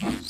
Bye.